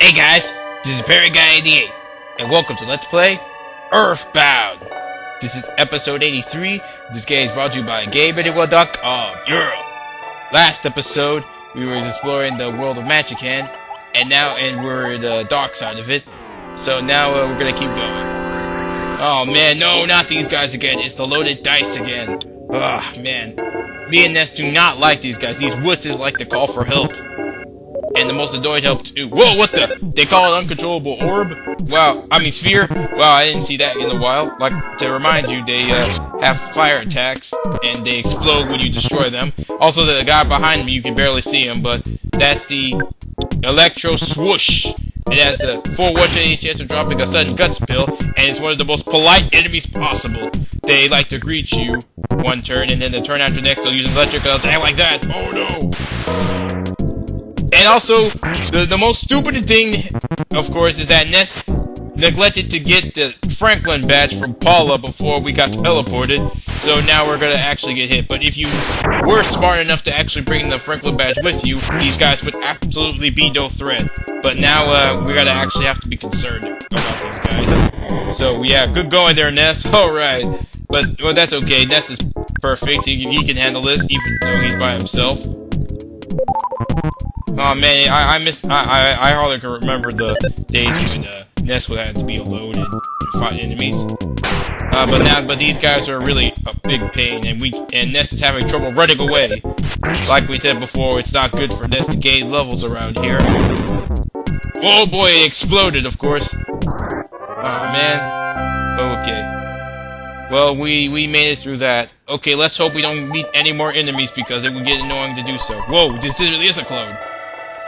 Hey guys, this is Perry Guy 88, and welcome to Let's Play Earthbound. This is episode 83. This game is brought to you by GameAnywhere.com. Euro. Last episode, we were exploring the world of Magicant, and now, and we're the dark side of it. So now uh, we're gonna keep going. Oh man, no, not these guys again. It's the loaded dice again. Ugh, man. Me and Ness do not like these guys. These wusses like to call for help. And the most annoyed help too. Whoa, what the? They call it uncontrollable orb? Wow, I mean sphere? Wow, I didn't see that in a while. Like, to remind you, they uh, have fire attacks, and they explode when you destroy them. Also, the guy behind me, you can barely see him, but that's the Electro Swoosh. It has a 4 1 chance of dropping a sudden guts pill, and it's one of the most polite enemies possible. They like to greet you one turn, and then the turn after next they'll use electrical attack like that. Oh no! And also, the, the most stupid thing, of course, is that Ness neglected to get the Franklin badge from Paula before we got teleported, so now we're gonna actually get hit. But if you were smart enough to actually bring the Franklin badge with you, these guys would absolutely be no threat. But now, uh, we gotta actually have to be concerned about these guys. So, yeah, good going there, Ness. Alright. But, well, that's okay. Ness is perfect. He, he can handle this, even though he's by himself. Oh man, I, I miss I, I I hardly can remember the days when uh, Ness would have to be alone and fight enemies. Uh, but now, but these guys are really a big pain, and we and Ness is having trouble running away. Like we said before, it's not good for Ness to gain levels around here. Oh boy, it exploded, of course. Oh man. Okay. Well, we we made it through that. Okay, let's hope we don't meet any more enemies because it would get annoying to do so. Whoa, this really is a clone.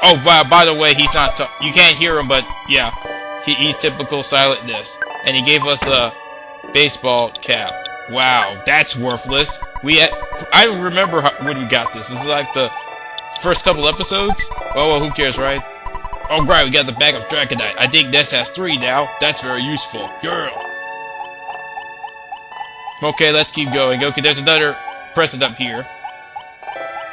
Oh, by, by the way, he's not. you can't hear him, but yeah, he, he's typical silentness. And he gave us a baseball cap. Wow, that's worthless. We had, I remember how, when we got this. This is like the first couple episodes. Oh well, who cares, right? Oh great, we got the bag of Dragonite. I think Ness has three now. That's very useful. Girl. Okay, let's keep going. Okay, there's another present up here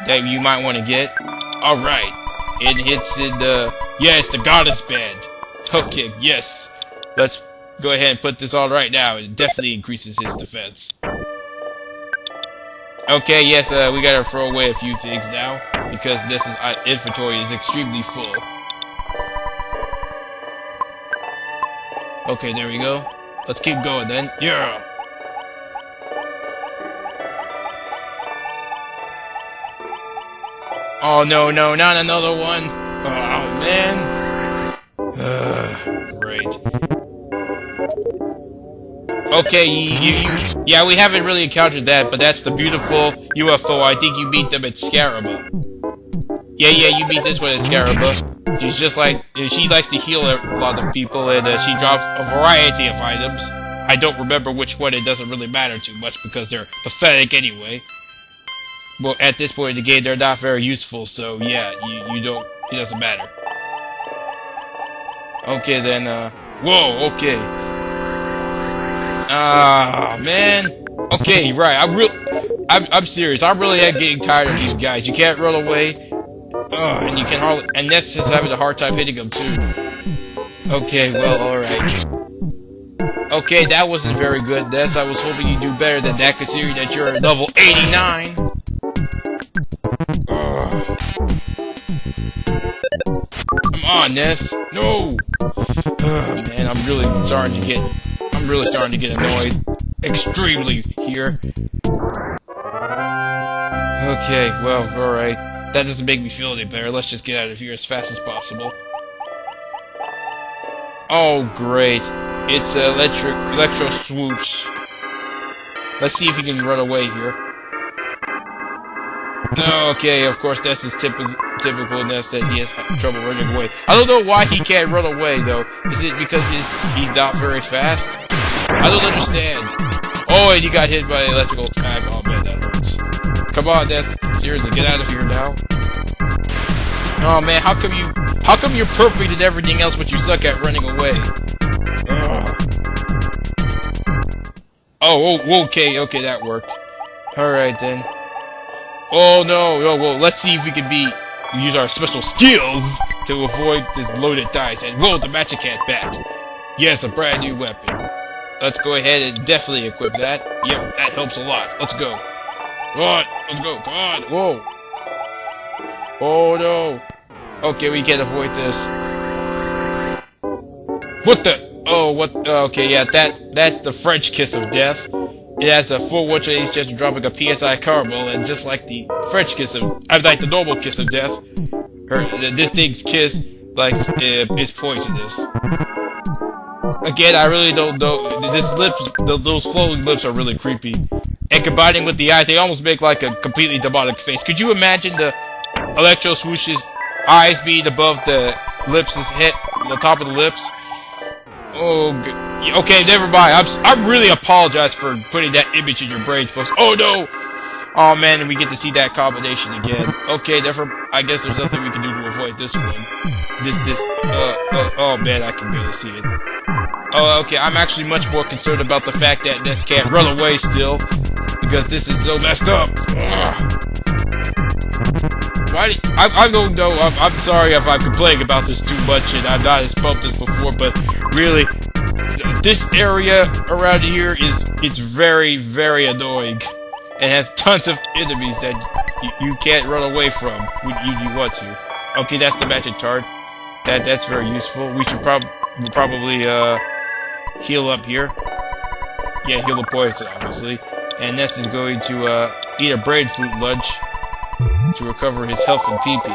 that you might want to get. Alright. It hits in the... Yes, the goddess band. Okay, yes. Let's go ahead and put this on right now. It definitely increases his defense. Okay, yes, uh, we gotta throw away a few things now. Because this is, uh, inventory is extremely full. Okay, there we go. Let's keep going then. Yeah! Oh no, no, not another one. Oh man. Uh, great. Okay, you, you, yeah, we haven't really encountered that, but that's the beautiful UFO. I think you beat them at Scaraba. Yeah, yeah, you beat this one at Scaraba. She's just like, she likes to heal a lot of people, and uh, she drops a variety of items. I don't remember which one, it doesn't really matter too much, because they're pathetic anyway well, at this point in the game, they're not very useful, so yeah, you, you don't, it doesn't matter. Okay, then, uh, whoa, okay. Ah, man. Okay, right, I'm real, I'm, I'm serious, I'm really getting tired of these guys. You can't run away, uh, and you can hardly, and Ness is having a hard time hitting them too. Okay, well, alright. Okay, that wasn't very good, Ness. I was hoping you'd do better than that, considering that you're level 89. On, Ness. No. Oh, man, I'm really starting to get. I'm really starting to get annoyed. Extremely here. Okay, well, alright. That doesn't make me feel any better. Let's just get out of here as fast as possible. Oh, great. It's electric, electro swoosh. Let's see if he can run away here. Okay, of course, that's his typical typicalness that he has trouble running away. I don't know why he can't run away though. Is it because he's he's not very fast? I don't understand. Oh, and he got hit by an electrical attack. Oh man, that hurts. Come on, that's seriously, get out of here now. Oh man, how come you how come you're perfect at everything else but you suck at running away? Ugh. Oh, oh, okay, okay, that worked. Alright then. Oh no, oh well, let's see if we can beat use our special skills to avoid this loaded dice and roll the Magicant bat. Yes, a brand new weapon. Let's go ahead and definitely equip that. Yep, that helps a lot. Let's go. Come on, let's go. Come on. Whoa. Oh no. Okay, we can't avoid this. What the? Oh, what? Okay, yeah, that that's the French kiss of death. It has a full 180 chance of dropping a PSI caramel, and just like the French kiss of, I like the normal kiss of death, her this thing's kiss like is poisonous. Again, I really don't know. This lips, the lips are really creepy, and combining with the eyes, they almost make like a completely demonic face. Could you imagine the Electro Swoosh's eyes being above the lips' head, the top of the lips? Oh, okay, never mind. I'm, I'm really apologize for putting that image in your brains, folks. Oh no! Oh man, and we get to see that combination again. Okay, therefore, I guess there's nothing we can do to avoid this one. This, this, uh, uh oh man, I can barely see it. Oh, okay, I'm actually much more concerned about the fact that Ness can't run away still, because this is so messed up. Ugh. I, I don't know. I'm, I'm sorry if I'm complaining about this too much, and I'm not as pumped as before. But really, this area around here is it's very, very annoying. It has tons of enemies that you, you can't run away from when you, you want to. Okay, that's the magic tart. That that's very useful. We should prob we'll probably uh heal up here. Yeah, heal the poison, obviously. And Ness is going to uh, eat a brain lunch to recover his health and PP.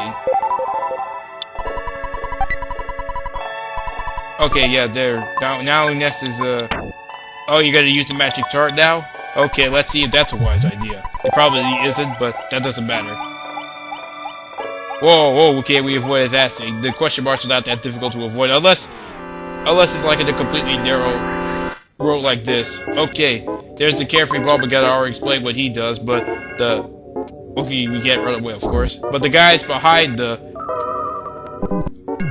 Okay, yeah, there. Now, now Ness is, uh... Oh, you gotta use the magic tart now? Okay, let's see if that's a wise idea. It probably isn't, but that doesn't matter. Whoa, whoa, okay, we avoided that thing. The question marks are not that difficult to avoid, unless... Unless it's like in a completely narrow world like this. Okay, there's the Carefree Bob. We gotta already explain what he does, but the Okay, we can't run away, of course. But the guys behind the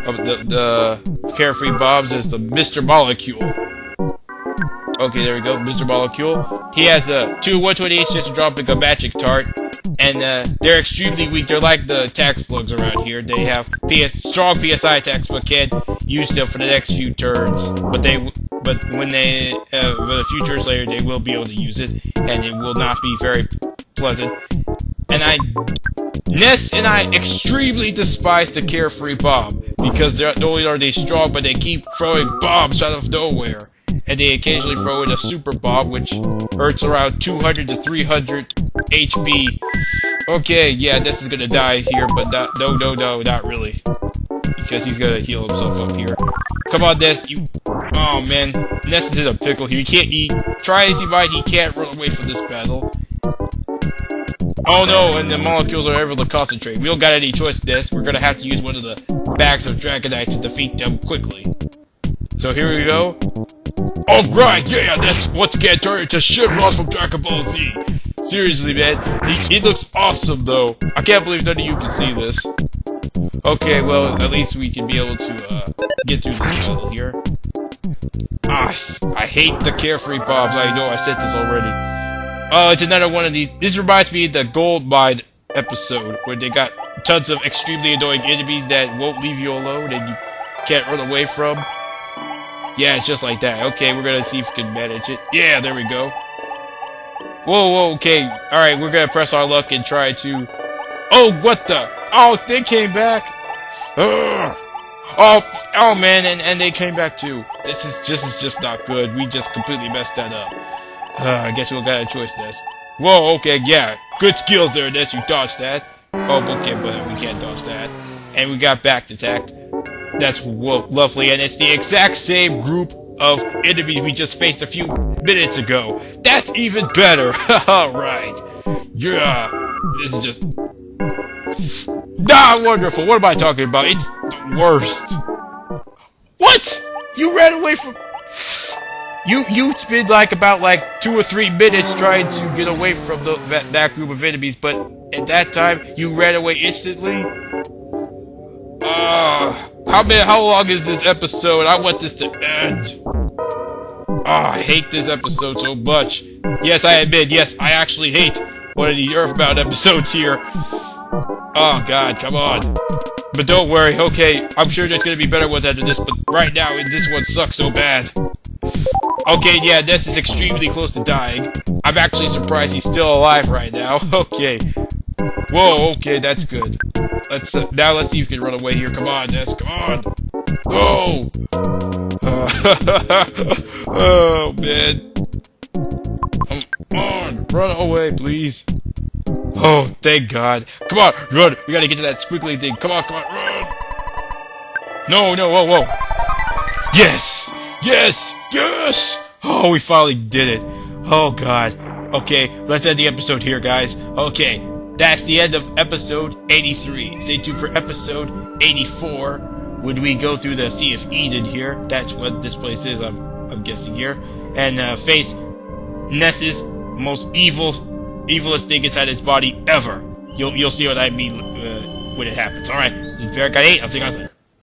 the, the Carefree Bobs is the Mr. Molecule. Okay, there we go, Mr. Molecule. He has a two 128 chance of dropping a magic tart, and uh, they're extremely weak. They're like the tax slugs around here. They have PS strong PSI attacks, but can't use them for the next few turns. But they, but when they, uh, but a few turns later, they will be able to use it, and it will not be very pleasant and I, Ness and I extremely despise the Carefree Bob, because not only are they strong, but they keep throwing bombs out of nowhere. And they occasionally throw in a Super bomb which hurts around 200 to 300 HP. Okay, yeah, Ness is gonna die here, but not, no, no, no, not really. Because he's gonna heal himself up here. Come on, Ness, you... Oh, man. Ness is in a pickle here. He can't eat. Try as he might, he can't run away from this battle. Oh no, and the molecules are able to concentrate. We don't got any choice this. We're gonna have to use one of the bags of Dragonite to defeat them quickly. So here we go. Alright, yeah, that's what's getting turned into Shenron from Dragon Ball Z. Seriously, man. He, he looks awesome, though. I can't believe none of you can see this. Okay, well, at least we can be able to, uh, get through this battle here. Ah, I hate the Carefree Bobs. I know I said this already. Oh, it's another one of these. This reminds me of the Gold Mine episode where they got tons of extremely annoying enemies that won't leave you alone and you can't run away from. Yeah, it's just like that. Okay, we're gonna see if we can manage it. Yeah, there we go. Whoa, whoa, okay. Alright, we're gonna press our luck and try to... Oh, what the? Oh, they came back. Ugh. Oh, oh man, and, and they came back too. This is just is just not good. We just completely messed that up. Uh, I guess we got a choice, Ness. Whoa, okay, yeah. Good skills there, Ness. You dodged that. Oh, okay, but we can't dodge that. And we got back attacked. That's lovely, and it's the exact same group of enemies we just faced a few minutes ago. That's even better. Alright. Yeah. This is just... Not wonderful. What am I talking about? It's the worst. What? You ran away from... You you spend like about like two or three minutes trying to get away from the, that, that group of enemies, but at that time you ran away instantly. Uh, how many? How long is this episode? I want this to end. Oh, I hate this episode so much. Yes, I admit. Yes, I actually hate one of the Earthbound episodes here. Oh god, come on. But don't worry, okay, I'm sure there's gonna be better ones after this, but right now, this one sucks so bad. Okay, yeah, this is extremely close to dying. I'm actually surprised he's still alive right now. Okay. Whoa, okay, that's good. Let's uh, now let's see if you can run away here. Come on, Ness, come on. Go! Uh, oh man. Come on, run away, please. Oh, thank God. Come on, run. We gotta get to that squiggly thing. Come on, come on, run. No, no, whoa, whoa. Yes! Yes! Yes! Oh, we finally did it. Oh, God. Okay, let's end the episode here, guys. Okay, that's the end of episode 83. Stay tuned for episode 84 when we go through the Sea of Eden here. That's what this place is, I'm, I'm guessing here. And uh, face Ness's most evil, evilest thing inside his body ever. You'll, you'll see what I mean uh, when it happens. Alright, this is Barricade 8. I'll see you guys later.